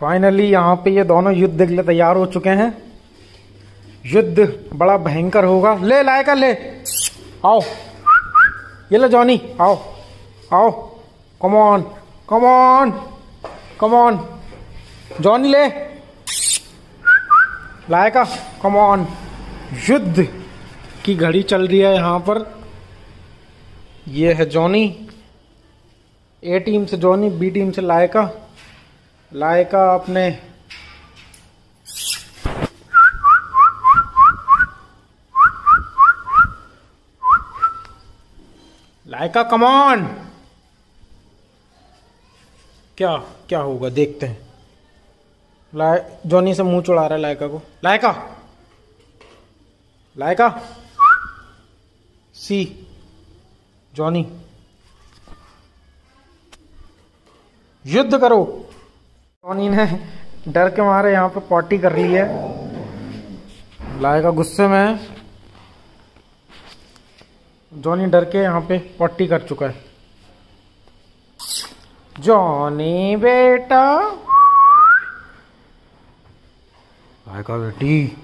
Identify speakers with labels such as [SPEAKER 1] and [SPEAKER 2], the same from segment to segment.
[SPEAKER 1] Finally यहाँ पे ये दोनों युद्ध के लिए तैयार हो चुके हैं। युद्ध बड़ा भयंकर होगा। ले लाएगा ले। आओ। ये लो, जॉनी। आओ। आओ। Come on come on come on Johnny, ले। लाएगा कम ऑन युद्ध की घड़ी चल रही है यहाँ पर। ये है जॉनी। ए टीम से जॉनी बी टीम से लायका। लायका अपने। लायका कमॉन क्या क्या होगा, देखते हैं। लाय, जॉनी से मुँह चुड़ा रहा है लायका को। लायका! लायका! See, Johnny. युद्ध करो। जॉनी ने डर के मारे यहाँ पे पॉटी कर ली है। लाएगा गुस्से में। जॉनी डर के यहाँ पे पॉटी कर चुका है। जॉनी बेटा। लाएगा बेटी।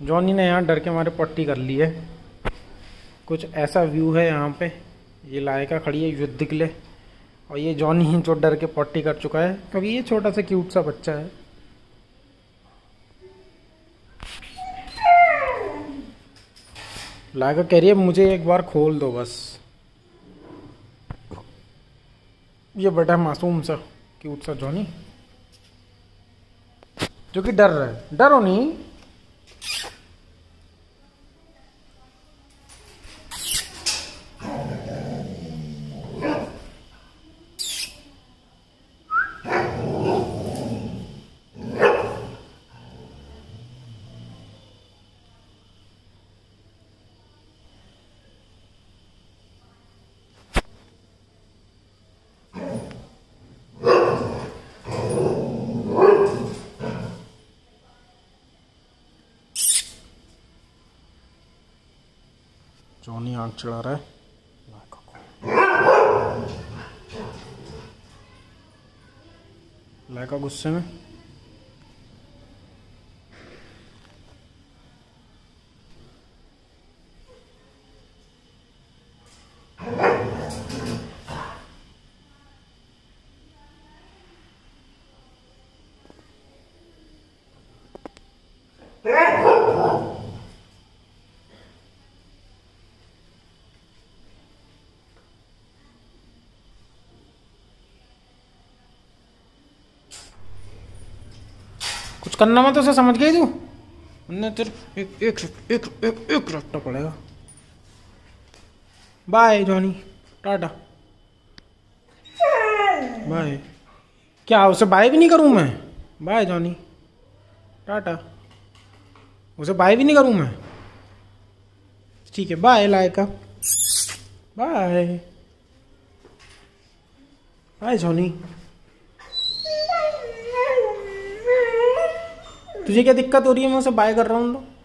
[SPEAKER 1] जॉनी ने यहाँ डर के मारे पट्टी कर ली है। कुछ ऐसा व्यू है यहाँ पे। ये लायका खड़ी है युद्ध के लिए। और ये जॉनी ही जो डर के पट्टी कर चुका है, क्योंकि ये छोटा सा क्यूट सा बच्चा है। लायका कह रही है, मुझे एक बार खोल दो बस। ये बड़ा मासूम सा क्यूट सा जॉनी। जो कि डर रहा है। डरो नहीं। जॉनी आँख चढ़ा रहा है लायका को लायका गुस्से में कुछ करना मत उसे समझ गई तू? उन्हें तेरे एक एक एक एक, एक रट्टा पड़ेगा बाय जॉनी टाटा बाय क्या उसे बाय भी नहीं करूँ मैं? बाय जॉनी टाटा उसे बाय भी नहीं करूँ मैं? ठीक है bye Laika bye bye Johnny तुझे क्या दिक्कत हो रही है? मैं उसे बाय कर रहा हूँ तो